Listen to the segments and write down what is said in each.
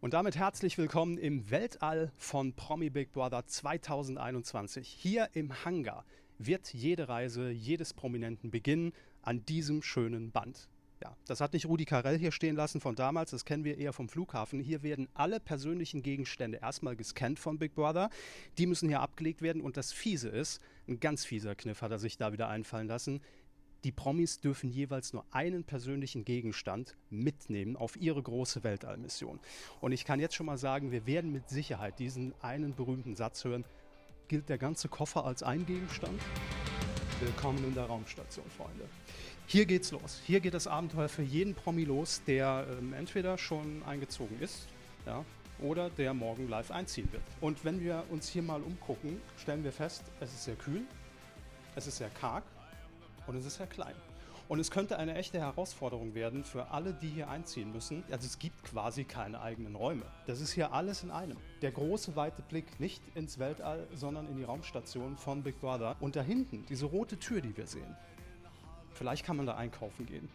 Und damit herzlich willkommen im Weltall von Promi Big Brother 2021. Hier im Hangar wird jede Reise jedes Prominenten beginnen an diesem schönen Band. Ja, das hat nicht Rudi Carell hier stehen lassen von damals, das kennen wir eher vom Flughafen. Hier werden alle persönlichen Gegenstände erstmal gescannt von Big Brother. Die müssen hier abgelegt werden und das Fiese ist, ein ganz fieser Kniff hat er sich da wieder einfallen lassen. Die Promis dürfen jeweils nur einen persönlichen Gegenstand mitnehmen auf ihre große Weltallmission. Und ich kann jetzt schon mal sagen, wir werden mit Sicherheit diesen einen berühmten Satz hören. Gilt der ganze Koffer als ein Gegenstand? Willkommen in der Raumstation, Freunde. Hier geht's los. Hier geht das Abenteuer für jeden Promi los, der ähm, entweder schon eingezogen ist, ja, oder der morgen live einziehen wird. Und wenn wir uns hier mal umgucken, stellen wir fest, es ist sehr kühl, es ist sehr karg und es ist sehr klein. Und es könnte eine echte Herausforderung werden für alle, die hier einziehen müssen. Also es gibt quasi keine eigenen Räume. Das ist hier alles in einem. Der große weite Blick nicht ins Weltall, sondern in die Raumstation von Big Brother. Und da hinten, diese rote Tür, die wir sehen. Vielleicht kann man da einkaufen gehen.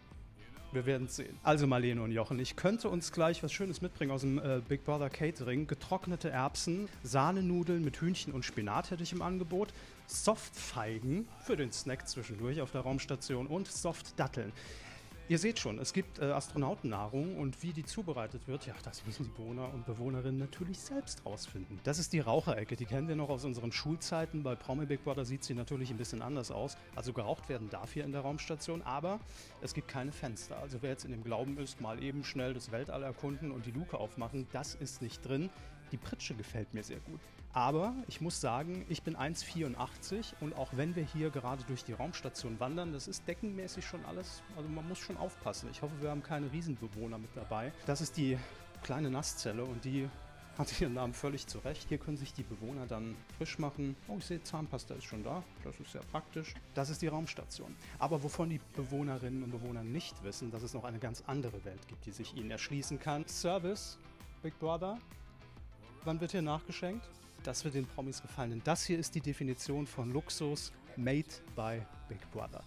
Wir werden es sehen. Also Marlene und Jochen, ich könnte uns gleich was Schönes mitbringen aus dem äh, Big Brother Catering. Getrocknete Erbsen, Sahnenudeln mit Hühnchen und Spinat hätte ich im Angebot. Softfeigen für den Snack zwischendurch auf der Raumstation und Softdatteln. Ihr seht schon, es gibt äh, Astronautennahrung und wie die zubereitet wird, ja, das müssen die Bewohner und Bewohnerinnen natürlich selbst rausfinden. Das ist die Raucherecke, die kennen wir noch aus unseren Schulzeiten. Bei Promi Big Brother sieht sie natürlich ein bisschen anders aus. Also geraucht werden darf hier in der Raumstation, aber es gibt keine Fenster. Also wer jetzt in dem Glauben ist, mal eben schnell das Weltall erkunden und die Luke aufmachen, das ist nicht drin. Die Pritsche gefällt mir sehr gut. Aber ich muss sagen, ich bin 1,84 und auch wenn wir hier gerade durch die Raumstation wandern, das ist deckenmäßig schon alles, also man muss schon aufpassen. Ich hoffe, wir haben keine Riesenbewohner mit dabei. Das ist die kleine Nasszelle und die hat ihren Namen völlig zurecht. Hier können sich die Bewohner dann frisch machen. Oh, ich sehe, Zahnpasta ist schon da. Das ist sehr praktisch. Das ist die Raumstation. Aber wovon die Bewohnerinnen und Bewohner nicht wissen, dass es noch eine ganz andere Welt gibt, die sich ihnen erschließen kann. Service, Big Brother. Wann wird hier nachgeschenkt? Das wird den Promis gefallen, denn das hier ist die Definition von Luxus made by Big Brother.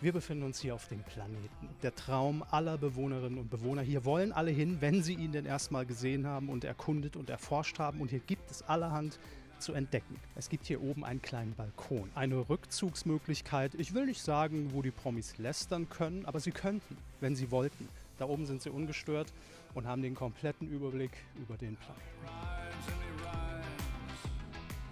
Wir befinden uns hier auf dem Planeten. Der Traum aller Bewohnerinnen und Bewohner. Hier wollen alle hin, wenn sie ihn denn erstmal gesehen haben und erkundet und erforscht haben. Und hier gibt es allerhand zu entdecken. Es gibt hier oben einen kleinen Balkon, eine Rückzugsmöglichkeit. Ich will nicht sagen, wo die Promis lästern können, aber sie könnten, wenn sie wollten. Da oben sind sie ungestört und haben den kompletten Überblick über den Planeten.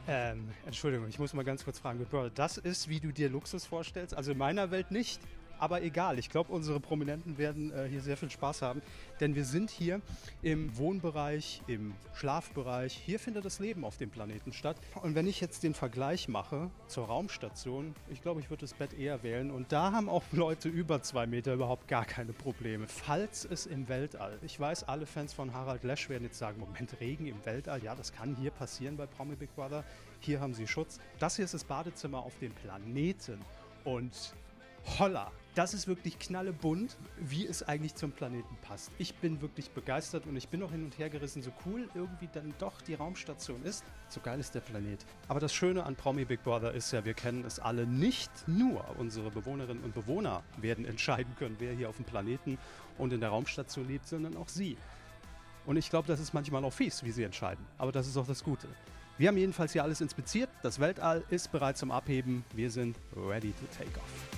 Ähm, Entschuldigung, ich muss mal ganz kurz fragen, das ist, wie du dir Luxus vorstellst? Also in meiner Welt nicht. Aber egal, ich glaube, unsere Prominenten werden äh, hier sehr viel Spaß haben, denn wir sind hier im Wohnbereich, im Schlafbereich. Hier findet das Leben auf dem Planeten statt. Und wenn ich jetzt den Vergleich mache zur Raumstation, ich glaube, ich würde das Bett eher wählen. Und da haben auch Leute über zwei Meter überhaupt gar keine Probleme. Falls es im Weltall, ich weiß, alle Fans von Harald Lesch werden jetzt sagen, Moment, Regen im Weltall, ja, das kann hier passieren bei Promi Big Brother. Hier haben sie Schutz. Das hier ist das Badezimmer auf dem Planeten. Und holla, das ist wirklich knallebunt, wie es eigentlich zum Planeten passt. Ich bin wirklich begeistert und ich bin noch hin und her gerissen, so cool irgendwie dann doch die Raumstation ist. So geil ist der Planet. Aber das Schöne an Promi Big Brother ist ja, wir kennen es alle nicht nur unsere Bewohnerinnen und Bewohner werden entscheiden können, wer hier auf dem Planeten und in der Raumstation lebt, sondern auch sie. Und ich glaube, das ist manchmal auch fies, wie sie entscheiden. Aber das ist auch das Gute. Wir haben jedenfalls hier alles inspiziert. Das Weltall ist bereit zum Abheben. Wir sind ready to take off.